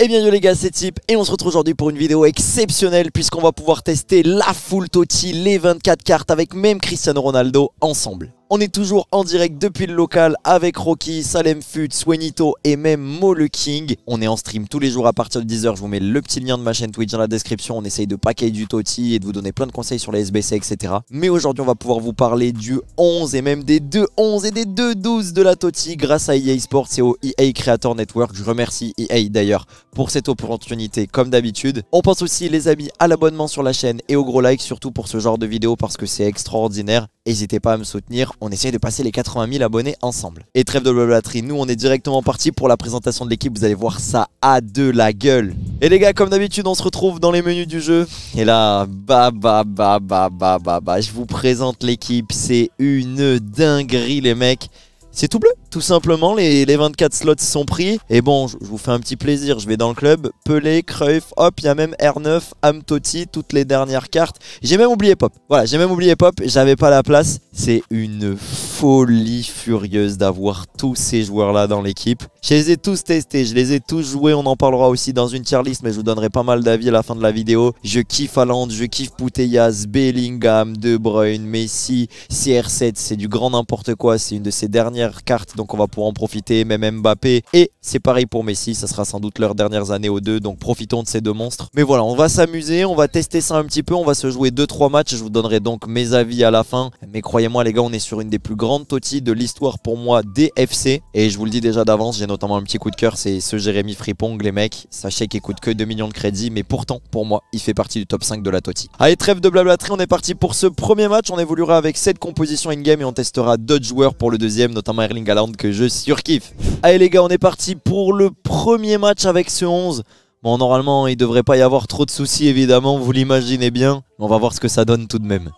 Eh bien yo les gars c'est Tip et on se retrouve aujourd'hui pour une vidéo exceptionnelle puisqu'on va pouvoir tester la full Totti, les 24 cartes avec même Cristiano Ronaldo ensemble. On est toujours en direct depuis le local avec Rocky, Salem Fut, Swenito et même Mo le King. On est en stream tous les jours à partir de 10h. Je vous mets le petit lien de ma chaîne Twitch dans la description. On essaye de paquer du Toti et de vous donner plein de conseils sur les SBC, etc. Mais aujourd'hui, on va pouvoir vous parler du 11 et même des 2-11 et des 2-12 de la Toti grâce à EA Sports et au EA Creator Network. Je remercie EA d'ailleurs pour cette opportunité comme d'habitude. On pense aussi les amis à l'abonnement sur la chaîne et au gros like surtout pour ce genre de vidéo parce que c'est extraordinaire. N'hésitez pas à me soutenir, on essaye de passer les 80 000 abonnés ensemble. Et trêve de blablaterie, nous on est directement parti pour la présentation de l'équipe, vous allez voir ça a de la gueule. Et les gars, comme d'habitude, on se retrouve dans les menus du jeu. Et là, bah bah bah bah bah bah bah, je vous présente l'équipe, c'est une dinguerie les mecs. C'est tout bleu, tout simplement. Les, 24 slots sont pris. Et bon, je, vous fais un petit plaisir. Je vais dans le club. Pelé, Cruyff, hop, il y a même R9, Amtoti, toutes les dernières cartes. J'ai même oublié Pop. Voilà, j'ai même oublié Pop. J'avais pas la place. C'est une folie furieuse d'avoir tous ces joueurs-là dans l'équipe. Je les ai tous testés, je les ai tous joués. On en parlera aussi dans une tier list, mais je vous donnerai pas mal d'avis à la fin de la vidéo. Je kiffe Haaland, je kiffe Putellas, Bellingham, De Bruyne, Messi, CR7. C'est du grand n'importe quoi. C'est une de ces dernières carte, donc on va pouvoir en profiter, même Mbappé. Et c'est pareil pour Messi, ça sera sans doute leurs dernières années aux deux, donc profitons de ces deux monstres. Mais voilà, on va s'amuser, on va tester ça un petit peu, on va se jouer 2-3 matchs, je vous donnerai donc mes avis à la fin. Mais croyez-moi les gars, on est sur une des plus grandes totis de l'histoire pour moi des FC. Et je vous le dis déjà d'avance, j'ai notamment un petit coup de cœur, c'est ce Jérémy Fripong, les mecs. Sachez qu'il coûte que 2 millions de crédits, mais pourtant, pour moi, il fait partie du top 5 de la toti. Allez, trêve de blablaterie, on est parti pour ce premier match. On évoluera avec cette composition in-game et on testera d'autres joueurs pour le deuxième, notamment Erling Haaland que je surkiffe. Allez les gars, on est parti pour le premier match avec ce 11. Bon, normalement, il devrait pas y avoir trop de soucis, évidemment, vous l'imaginez bien. On va voir ce que ça donne tout de même.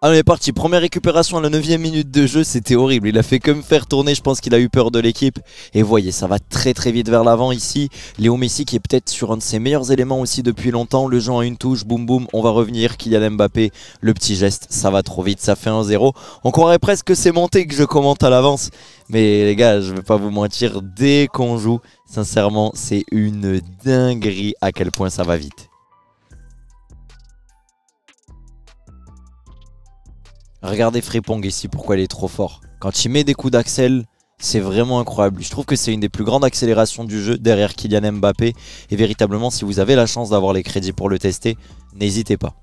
Allez, parti. Première récupération à la 9ème minute de jeu. C'était horrible. Il a fait que me faire tourner. Je pense qu'il a eu peur de l'équipe. Et voyez, ça va très très vite vers l'avant ici. Léo Messi qui est peut-être sur un de ses meilleurs éléments aussi depuis longtemps. Le jeu a une touche. Boum boum. On va revenir. Kylian Mbappé. Le petit geste. Ça va trop vite. Ça fait 1-0. On croirait presque que c'est monté que je commente à l'avance. Mais les gars, je vais pas vous mentir. Dès qu'on joue, sincèrement, c'est une dinguerie à quel point ça va vite. Regardez Frépong ici, pourquoi il est trop fort. Quand il met des coups d'axel, c'est vraiment incroyable. Je trouve que c'est une des plus grandes accélérations du jeu derrière Kylian Mbappé. Et véritablement, si vous avez la chance d'avoir les crédits pour le tester, n'hésitez pas.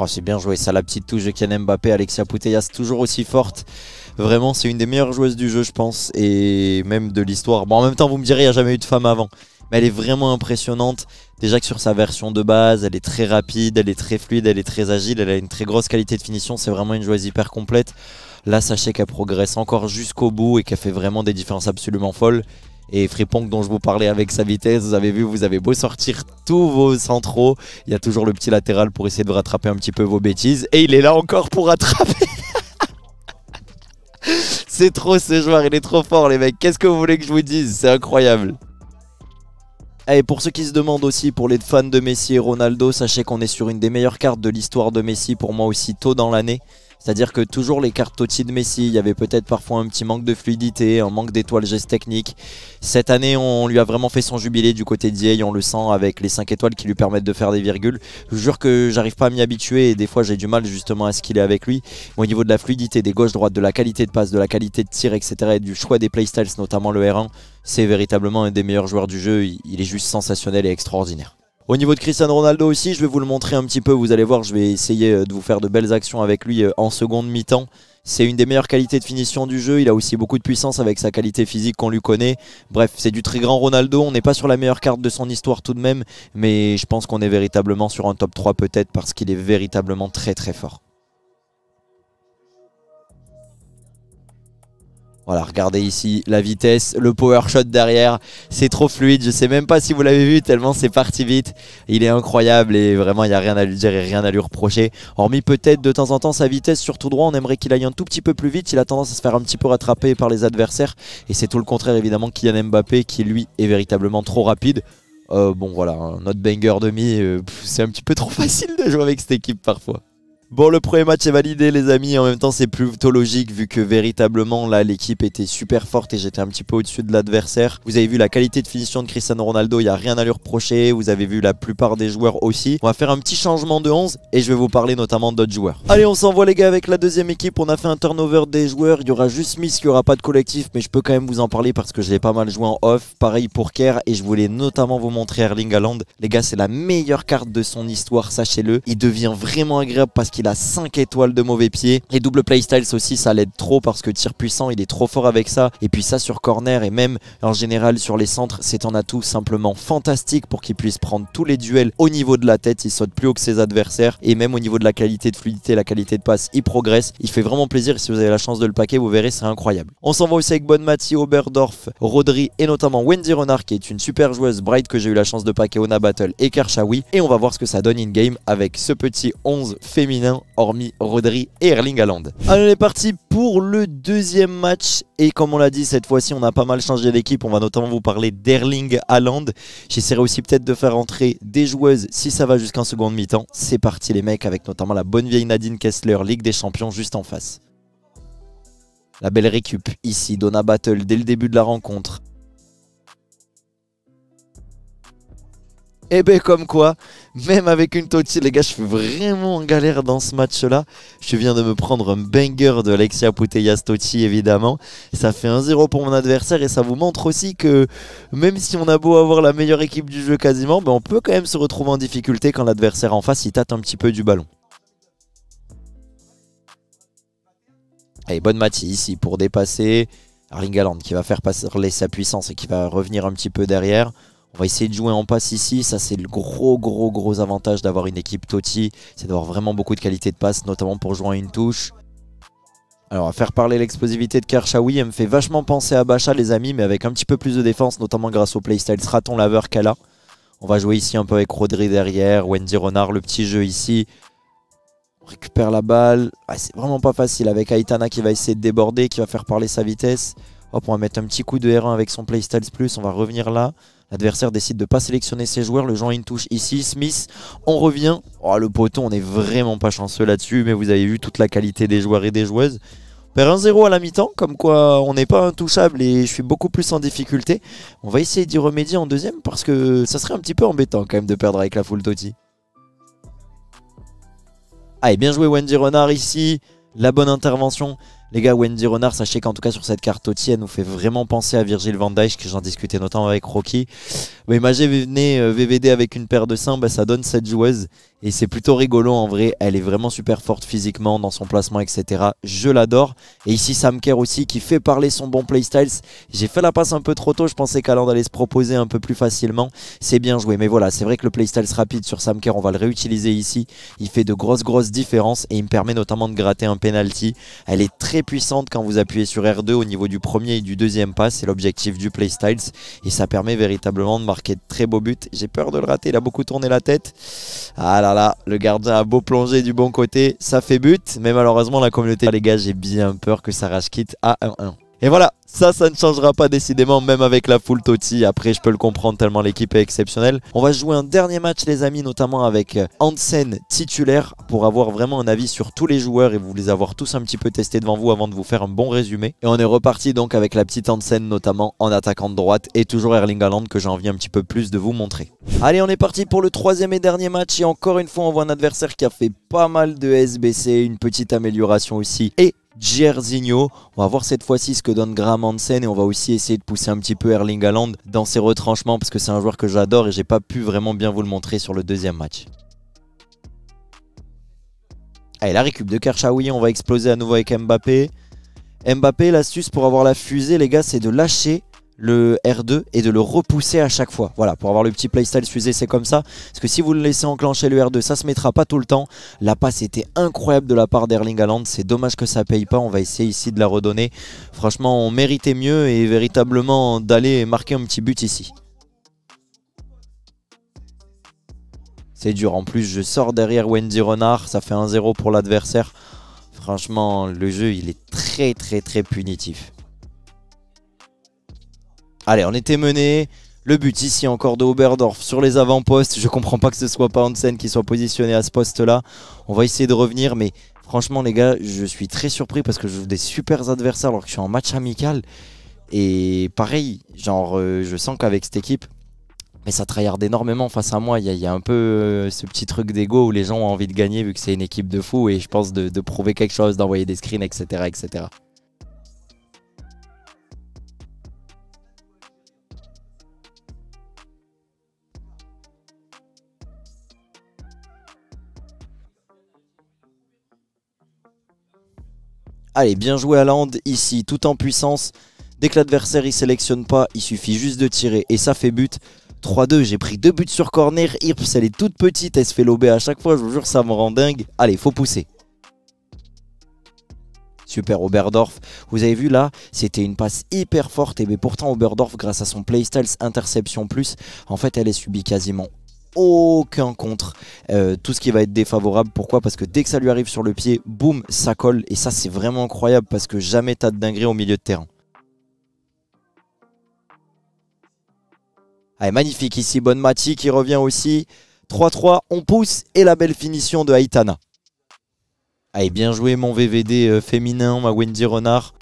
Oh, c'est bien joué ça, la petite touche de Kylian Mbappé. Alexia Putellas toujours aussi forte. Vraiment, c'est une des meilleures joueuses du jeu, je pense. Et même de l'histoire. Bon, en même temps, vous me direz, il n'y a jamais eu de femme avant mais elle est vraiment impressionnante. Déjà que sur sa version de base, elle est très rapide, elle est très fluide, elle est très agile, elle a une très grosse qualité de finition, c'est vraiment une joueuse hyper complète. Là, sachez qu'elle progresse encore jusqu'au bout et qu'elle fait vraiment des différences absolument folles. Et Fripong dont je vous parlais avec sa vitesse, vous avez vu, vous avez beau sortir tous vos centraux, il y a toujours le petit latéral pour essayer de rattraper un petit peu vos bêtises. Et il est là encore pour rattraper. C'est trop ce joueur, il est trop fort les mecs. Qu'est-ce que vous voulez que je vous dise? C'est incroyable. Et pour ceux qui se demandent aussi, pour les fans de Messi et Ronaldo, sachez qu'on est sur une des meilleures cartes de l'histoire de Messi pour moi aussi tôt dans l'année. C'est-à-dire que toujours les cartes Totti de Messi, il y avait peut-être parfois un petit manque de fluidité, un manque d'étoiles gestes techniques. Cette année, on lui a vraiment fait son jubilé du côté d'IA, on le sent avec les 5 étoiles qui lui permettent de faire des virgules. Je vous jure que j'arrive pas à m'y habituer et des fois j'ai du mal justement à ce qu'il est avec lui. au niveau de la fluidité, des gauches-droites, de la qualité de passe, de la qualité de tir, etc. et du choix des playstyles, notamment le R1, c'est véritablement un des meilleurs joueurs du jeu. Il est juste sensationnel et extraordinaire. Au niveau de Cristiano Ronaldo aussi, je vais vous le montrer un petit peu. Vous allez voir, je vais essayer euh, de vous faire de belles actions avec lui euh, en seconde mi-temps. C'est une des meilleures qualités de finition du jeu. Il a aussi beaucoup de puissance avec sa qualité physique qu'on lui connaît. Bref, c'est du très grand Ronaldo. On n'est pas sur la meilleure carte de son histoire tout de même. Mais je pense qu'on est véritablement sur un top 3 peut-être parce qu'il est véritablement très très fort. Voilà, regardez ici la vitesse, le power shot derrière, c'est trop fluide, je sais même pas si vous l'avez vu tellement c'est parti vite. Il est incroyable et vraiment il n'y a rien à lui dire et rien à lui reprocher. Hormis peut-être de temps en temps sa vitesse sur tout droit, on aimerait qu'il aille un tout petit peu plus vite, il a tendance à se faire un petit peu rattraper par les adversaires. Et c'est tout le contraire évidemment Kylian Mbappé qui lui est véritablement trop rapide. Euh, bon voilà, notre banger demi, euh, c'est un petit peu trop facile de jouer avec cette équipe parfois. Bon, le premier match est validé, les amis. En même temps, c'est plutôt logique vu que véritablement, là, l'équipe était super forte et j'étais un petit peu au-dessus de l'adversaire. Vous avez vu la qualité de finition de Cristiano Ronaldo, il n'y a rien à lui reprocher. Vous avez vu la plupart des joueurs aussi. On va faire un petit changement de 11 et je vais vous parler notamment d'autres joueurs. Allez, on s'envoie, les gars, avec la deuxième équipe. On a fait un turnover des joueurs. Il y aura juste Smith, il n'y aura pas de collectif, mais je peux quand même vous en parler parce que je l'ai pas mal joué en off. Pareil pour Kerr et je voulais notamment vous montrer Erling Haaland. Les gars, c'est la meilleure carte de son histoire, sachez-le. Il devient vraiment agréable parce qu'il a 5 étoiles de mauvais pied. Et double playstyles aussi, ça l'aide trop parce que tir puissant, il est trop fort avec ça. Et puis ça sur corner et même en général sur les centres, c'est un atout simplement fantastique pour qu'il puisse prendre tous les duels au niveau de la tête. Il saute plus haut que ses adversaires. Et même au niveau de la qualité de fluidité, la qualité de passe, il progresse. Il fait vraiment plaisir. Et si vous avez la chance de le paquer, vous verrez, c'est incroyable. On s'en va aussi avec Bonmati, Oberdorf, Rodri et notamment Wendy Renard qui est une super joueuse Bright que j'ai eu la chance de paquer Ona Battle et Kershawi. Et on va voir ce que ça donne in-game avec ce petit 11 féminin hormis Rodri et Erling Haaland. Allez, on est parti pour le deuxième match. Et comme on l'a dit, cette fois-ci, on a pas mal changé d'équipe. On va notamment vous parler d'Erling Haaland. J'essaierai aussi peut-être de faire entrer des joueuses si ça va jusqu'en seconde mi-temps. C'est parti les mecs, avec notamment la bonne vieille Nadine Kessler, Ligue des Champions juste en face. La belle récup ici, Donna Battle dès le début de la rencontre. Et eh ben comme quoi, même avec une Totti, les gars, je suis vraiment en galère dans ce match-là. Je viens de me prendre un banger de Alexia Putellas Totti, évidemment. Ça fait 1-0 pour mon adversaire et ça vous montre aussi que même si on a beau avoir la meilleure équipe du jeu quasiment, ben on peut quand même se retrouver en difficulté quand l'adversaire en face, il tâte un petit peu du ballon. Allez, bonne match ici pour dépasser. Erling Haaland qui va faire passer sa puissance et qui va revenir un petit peu derrière. On va essayer de jouer en passe ici. Ça, c'est le gros, gros, gros avantage d'avoir une équipe Totti. C'est d'avoir vraiment beaucoup de qualité de passe, notamment pour jouer une touche. Alors, à faire parler l'explosivité de Kershawi, elle me fait vachement penser à Bacha, les amis, mais avec un petit peu plus de défense, notamment grâce au playstyle Straton Laveur qu'elle a. On va jouer ici un peu avec Rodri derrière, Wendy Renard, le petit jeu ici. On récupère la balle. c'est vraiment pas facile avec Aitana qui va essayer de déborder, qui va faire parler sa vitesse. Hop, on va mettre un petit coup de R1 avec son playstyles plus. On va revenir là. L'adversaire décide de ne pas sélectionner ses joueurs. Le joueur une touche ici. Smith, on revient. Oh, le poteau, on n'est vraiment pas chanceux là-dessus. Mais vous avez vu toute la qualité des joueurs et des joueuses. On perd 1-0 à la mi-temps, comme quoi on n'est pas intouchable et je suis beaucoup plus en difficulté. On va essayer d'y remédier en deuxième parce que ça serait un petit peu embêtant quand même de perdre avec la full Toti. Allez, bien joué Wendy Renard ici. La bonne intervention. Les gars, Wendy Renard, sachez qu'en tout cas sur cette carte Totti, elle nous fait vraiment penser à Virgil van Dijk, que j'en discutais notamment avec Rocky. Mais imaginez VVD avec une paire de seins, bah, ça donne cette joueuse. Et c'est plutôt rigolo en vrai. Elle est vraiment super forte physiquement dans son placement, etc. Je l'adore. Et ici, Sam Kerr aussi qui fait parler son bon playstyles. J'ai fait la passe un peu trop tôt. Je pensais qu'Aland allait se proposer un peu plus facilement. C'est bien joué. Mais voilà, c'est vrai que le playstyles rapide sur Sam Kerr, on va le réutiliser ici. Il fait de grosses, grosses différences. Et il me permet notamment de gratter un penalty. Elle est très puissante quand vous appuyez sur R2 au niveau du premier et du deuxième pas. C'est l'objectif du playstyles. Et ça permet véritablement de marquer de très beaux buts. J'ai peur de le rater. Il a beaucoup tourné la tête. Ah là là le gardien a beau plonger du bon côté, ça fait but. Mais malheureusement, la communauté, les gars, j'ai bien peur que ça rage quitte à 1-1. Et voilà, ça, ça ne changera pas décidément, même avec la full Totti. Après, je peux le comprendre tellement l'équipe est exceptionnelle. On va jouer un dernier match, les amis, notamment avec euh, Hansen titulaire, pour avoir vraiment un avis sur tous les joueurs et vous les avoir tous un petit peu testés devant vous avant de vous faire un bon résumé. Et on est reparti donc avec la petite Hansen, notamment en attaquant de droite, et toujours Erling Haaland que j'ai envie un petit peu plus de vous montrer. Allez, on est parti pour le troisième et dernier match. Et encore une fois, on voit un adversaire qui a fait pas mal de SBC, une petite amélioration aussi. Et Jerzinho. On va voir cette fois-ci ce que donne Graham Hansen et on va aussi essayer de pousser un petit peu Erling Haaland dans ses retranchements parce que c'est un joueur que j'adore et j'ai pas pu vraiment bien vous le montrer sur le deuxième match. Allez, la récup de Kershawi, on va exploser à nouveau avec Mbappé. Mbappé, l'astuce pour avoir la fusée, les gars, c'est de lâcher le R2 et de le repousser à chaque fois. Voilà, pour avoir le petit playstyle fusée, c'est comme ça. Parce que si vous le laissez enclencher le R2, ça se mettra pas tout le temps. La passe était incroyable de la part d'Erling Haaland. C'est dommage que ça paye pas. On va essayer ici de la redonner. Franchement, on méritait mieux et véritablement d'aller marquer un petit but ici. C'est dur. En plus, je sors derrière Wendy Renard. Ça fait 1-0 pour l'adversaire. Franchement, le jeu, il est très très très punitif. Allez, on était mené. Le but ici encore de Oberdorf sur les avant-postes. Je comprends pas que ce soit pas Hansen qui soit positionné à ce poste-là. On va essayer de revenir, mais franchement les gars, je suis très surpris parce que je joue des super adversaires alors que je suis en match amical. Et pareil, genre euh, je sens qu'avec cette équipe, mais ça tryhard énormément face à moi. Il y, a un peu euh, ce petit truc d'ego où les gens ont envie de gagner vu que c'est une équipe de fous et je pense de, de prouver quelque chose, d'envoyer des screens, etc. etc. Allez, bien joué à land ici, tout en puissance. Dès que l'adversaire il sélectionne pas, il suffit juste de tirer et ça fait but. 3-2, j'ai pris deux buts sur corner. Irps, elle est toute petite, elle se fait lober à chaque fois. Je vous jure, ça me rend dingue. Allez, faut pousser. Super Oberdorf. Vous avez vu là, c'était une passe hyper forte. Et mais pourtant, Oberdorf, grâce à son playstyle interception plus, en fait, elle est subie quasiment aucun contre. Euh, tout ce qui va être défavorable. Pourquoi? Parce que dès que ça lui arrive sur le pied, boum, ça colle. Et ça, c'est vraiment incroyable parce que jamais t'as de dinguerie au milieu de terrain. Allez, magnifique ici. Bonne Mati qui revient aussi. 3-3, on pousse. Et la belle finition de Aitana. Allez, bien joué mon VVD euh, féminin, ma Wendy Renard.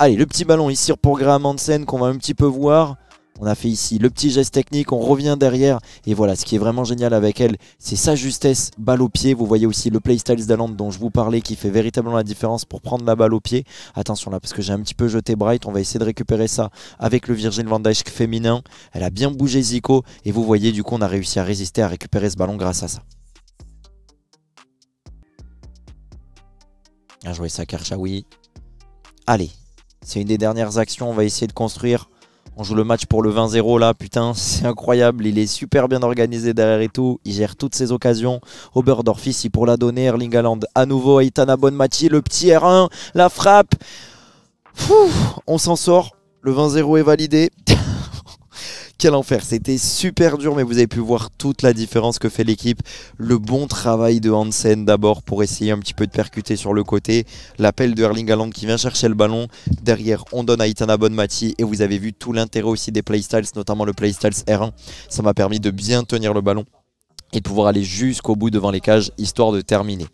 Allez, le petit ballon ici pour Graham Hansen qu'on va un petit peu voir. On a fait ici le petit geste technique, on revient derrière. Et voilà, ce qui est vraiment génial avec elle, c'est sa justesse, balle au pied. Vous voyez aussi le playstyle d'Aland dont je vous parlais qui fait véritablement la différence pour prendre la balle au pied. Attention là, parce que j'ai un petit peu jeté Bright. On va essayer de récupérer ça avec le Virgin Van Dijk féminin. Elle a bien bougé Zico. Et vous voyez, du coup, on a réussi à résister, à récupérer ce ballon grâce à ça. Bien joué ça. Allez, c'est une des dernières actions. On va essayer de construire on joue le match pour le 20-0 là, putain, c'est incroyable. Il est super bien organisé derrière et tout. Il gère toutes ses occasions. Oberdorf ici pour la donner. Erling Haaland à nouveau. Aitana Bonmati, le petit R1, la frappe. on s'en sort. Le 20-0 est validé. Quel enfer, c'était super dur, mais vous avez pu voir toute la différence que fait l'équipe. Le bon travail de Hansen d'abord pour essayer un petit peu de percuter sur le côté. L'appel de Erling Haaland qui vient chercher le ballon. Derrière, on donne à Itana Bonmati. Et vous avez vu tout l'intérêt aussi des playstyles, notamment le playstyle R1. Ça m'a permis de bien tenir le ballon et de pouvoir aller jusqu'au bout devant les cages, histoire de terminer.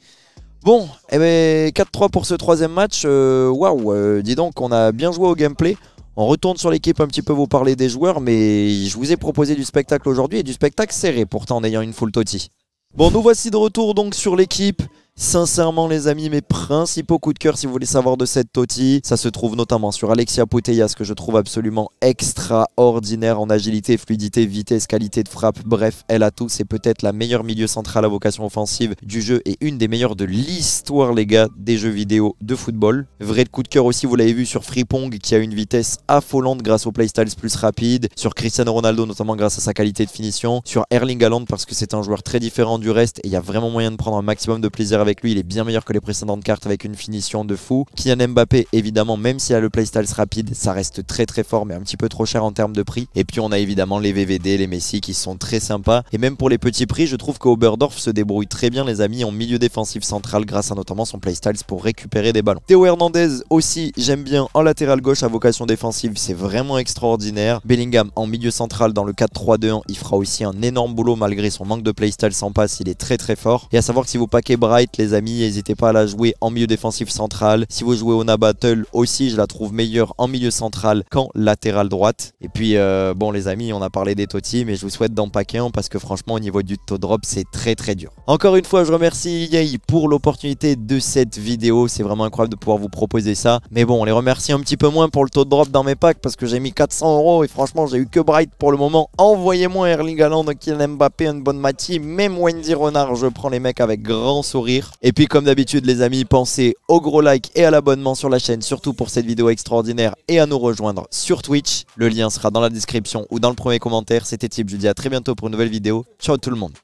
Bon, eh ben 4-3 pour ce troisième match. Euh, waouh, euh, dis donc, on a bien joué au gameplay. On retourne sur l'équipe un petit peu vous parler des joueurs, mais je vous ai proposé du spectacle aujourd'hui et du spectacle serré pourtant en ayant une full toti. Bon, nous voici de retour donc sur l'équipe. Sincèrement les amis, mes principaux coups de cœur si vous voulez savoir de cette Toti, ça se trouve notamment sur Alexia Putellas que je trouve absolument extraordinaire en agilité, fluidité, vitesse, qualité de frappe, bref, elle a tout, c'est peut-être la meilleure milieu centrale à vocation offensive du jeu et une des meilleures de l'histoire les gars des jeux vidéo de football. Vrai coup de cœur aussi, vous l'avez vu sur Freepong qui a une vitesse affolante grâce aux playstyles plus rapides, sur Cristiano Ronaldo notamment grâce à sa qualité de finition, sur Erling Haaland parce que c'est un joueur très différent du reste et il y a vraiment moyen de prendre un maximum de plaisir avec lui, il est bien meilleur que les précédentes cartes avec une finition de fou. Kylian Mbappé, évidemment, même s'il a le playstyle rapide, ça reste très très fort, mais un petit peu trop cher en termes de prix. Et puis on a évidemment les VVD, les Messi qui sont très sympas. Et même pour les petits prix, je trouve qu'Oberdorf se débrouille très bien, les amis, en milieu défensif central grâce à notamment son playstyle pour récupérer des ballons. Théo Hernandez aussi, j'aime bien en latéral gauche à vocation défensive, c'est vraiment extraordinaire. Bellingham en milieu central dans le 4-3-2-1, il fera aussi un énorme boulot malgré son manque de playstyle sans passe, il est très très fort. Et à savoir que si vous paquez Bright, les amis, n'hésitez pas à la jouer en milieu défensif central. Si vous jouez Ona Battle aussi, je la trouve meilleure en milieu central qu'en latéral droite. Et puis, euh, bon les amis, on a parlé des Toti, mais je vous souhaite d'en paquer un parce que franchement, au niveau du taux drop, c'est très très dur. Encore une fois, je remercie EA pour l'opportunité de cette vidéo. C'est vraiment incroyable de pouvoir vous proposer ça. Mais bon, on les remercie un petit peu moins pour le taux de drop dans mes packs parce que j'ai mis 400 euros et franchement, j'ai eu que Bright pour le moment. Envoyez-moi Erling Haaland, Kylian Mbappé, une bonne Mati, même Wendy Renard. Je prends les mecs avec grand sourire. Et puis, comme d'habitude les amis, pensez au gros like et à l'abonnement sur la chaîne, surtout pour cette vidéo extraordinaire et à nous rejoindre sur Twitch. Le lien sera dans la description ou dans le premier commentaire. C'était Tip, je vous dis à très bientôt pour une nouvelle vidéo. Ciao tout le monde